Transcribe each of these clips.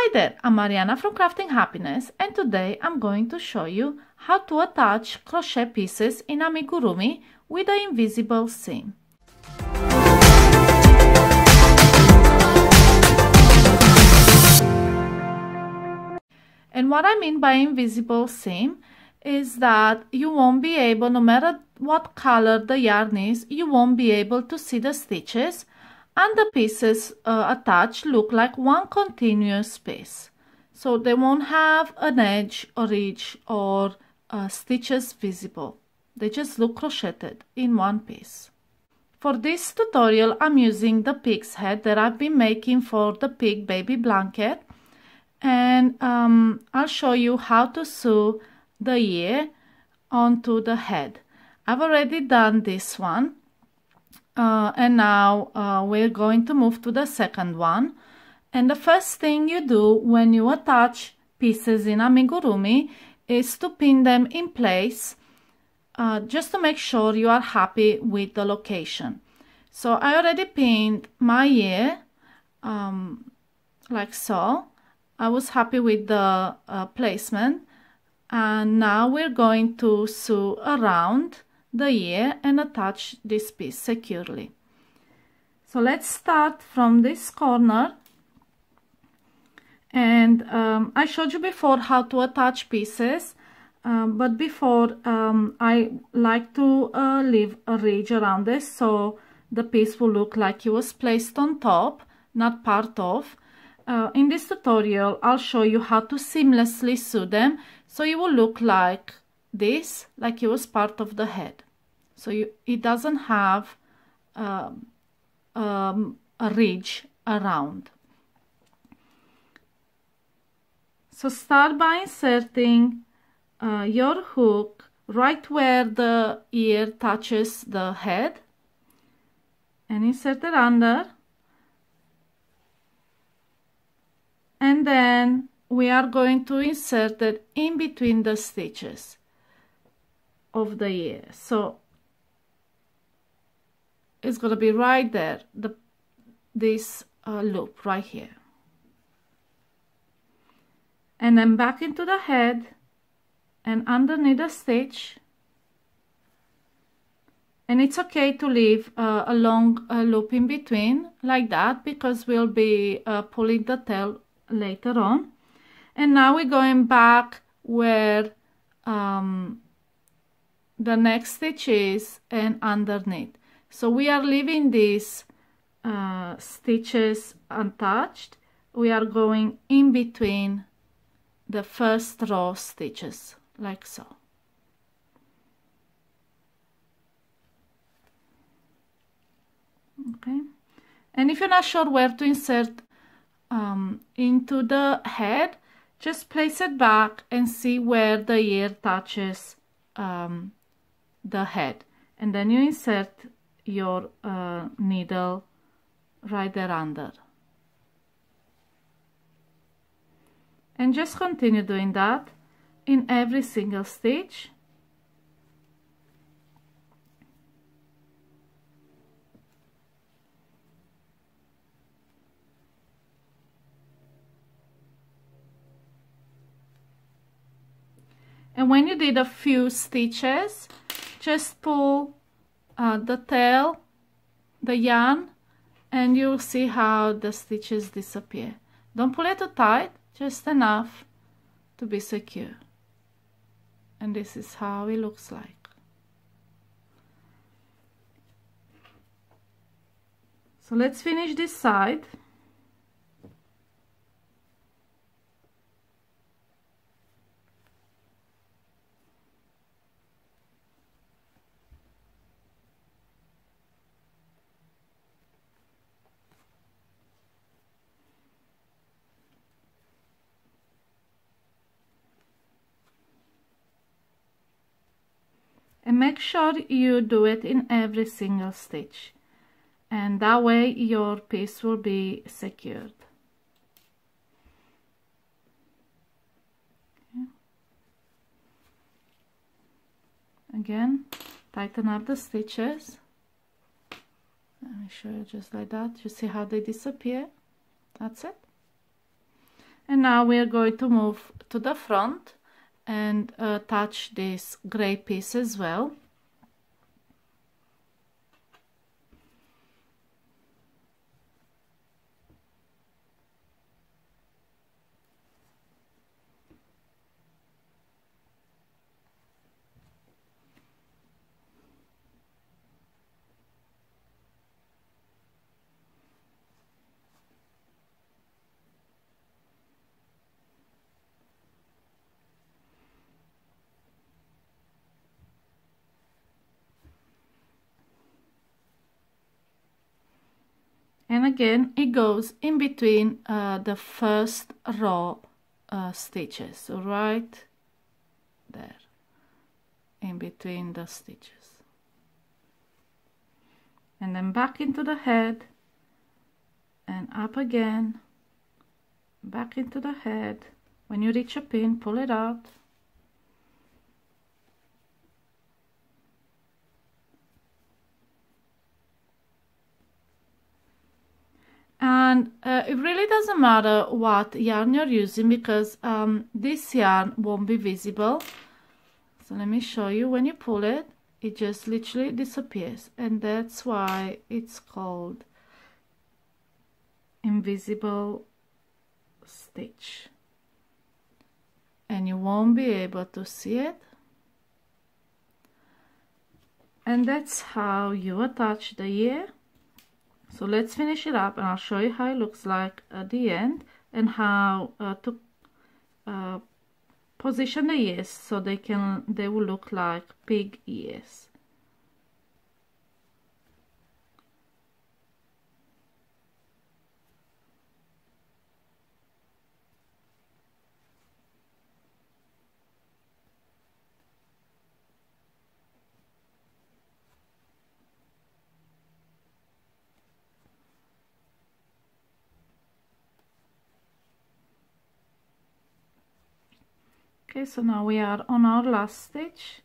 Hi there, I'm Mariana from Crafting Happiness and today I'm going to show you how to attach crochet pieces in amigurumi with an invisible seam. And what I mean by invisible seam is that you won't be able, no matter what color the yarn is, you won't be able to see the stitches and the pieces uh, attached look like one continuous piece. So they won't have an edge or ridge or uh, stitches visible. They just look crocheted in one piece. For this tutorial I'm using the pig's head that I've been making for the pig baby blanket and um, I'll show you how to sew the ear onto the head. I've already done this one uh, and now uh, we're going to move to the second one. And the first thing you do when you attach pieces in amigurumi is to pin them in place uh, just to make sure you are happy with the location. So I already pinned my ear um, like so. I was happy with the uh, placement and now we're going to sew around the ear and attach this piece securely. So let's start from this corner and um, I showed you before how to attach pieces um, but before um, I like to uh, leave a ridge around this so the piece will look like it was placed on top not part of. Uh, in this tutorial I'll show you how to seamlessly sew them so it will look like this like it was part of the head so you, it doesn't have um, um, a ridge around. So start by inserting uh, your hook right where the ear touches the head and insert it under. And then we are going to insert it in between the stitches of the ear. So it's going to be right there. The this uh, loop right here. And then back into the head and underneath the stitch. And it's okay to leave uh, a long uh, loop in between like that because we'll be uh, pulling the tail later on. And now we're going back where um, the next stitch is and underneath so we are leaving these uh, stitches untouched. We are going in between the first row stitches like so. Okay. And if you're not sure where to insert um, into the head just place it back and see where the ear touches um, the head. And then you insert your uh, needle right there under. And just continue doing that in every single stitch. And when you did a few stitches just pull uh, the tail the yarn and you'll see how the stitches disappear. Don't pull it too tight just enough to be secure. And this is how it looks like. So let's finish this side and make sure you do it in every single stitch. And that way your piece will be secured. Again tighten up the stitches. Let me show you just like that. You see how they disappear? That's it. And now we're going to move to the front and uh, touch this gray piece as well and again it goes in between uh, the first row uh, stitches right there. In between the stitches. And then back into the head. And up again. Back into the head. When you reach a pin pull it out and uh, it really doesn't matter what yarn you're using because um, this yarn won't be visible. So let me show you. When you pull it it just literally disappears. And that's why it's called invisible stitch. And you won't be able to see it. And that's how you attach the ear so let's finish it up and I'll show you how it looks like at the end and how uh, to uh, position the ears so they can they will look like pig ears okay so now we are on our last stitch.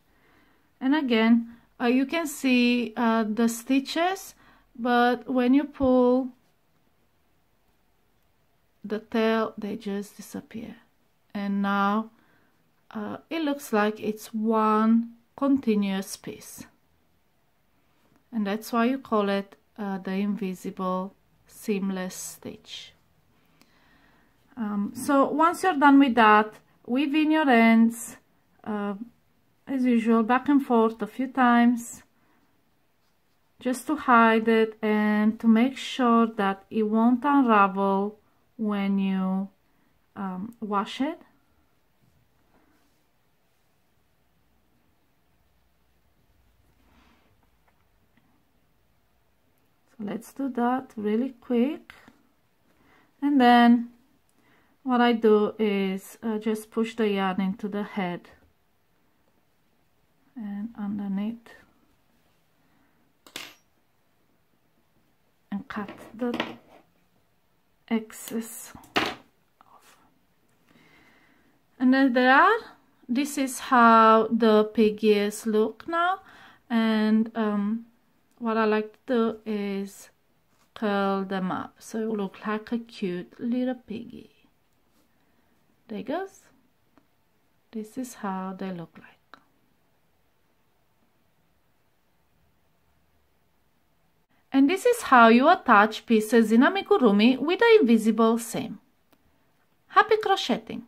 And again uh, you can see uh, the stitches but when you pull the tail they just disappear. And now uh, it looks like it's one continuous piece. And that's why you call it uh, the invisible seamless stitch. Um, so once you're done with that weave in your ends uh, as usual back and forth a few times just to hide it and to make sure that it won't unravel when you um, wash it. So let's do that really quick. And then what I do is uh, just push the yarn into the head. And underneath. And cut the excess off. And then there are, this is how the pig ears look now. And um, what I like to do is curl them up. So it will look like a cute little piggy there goes this is how they look like. And this is how you attach pieces in amigurumi with an invisible seam. Happy crocheting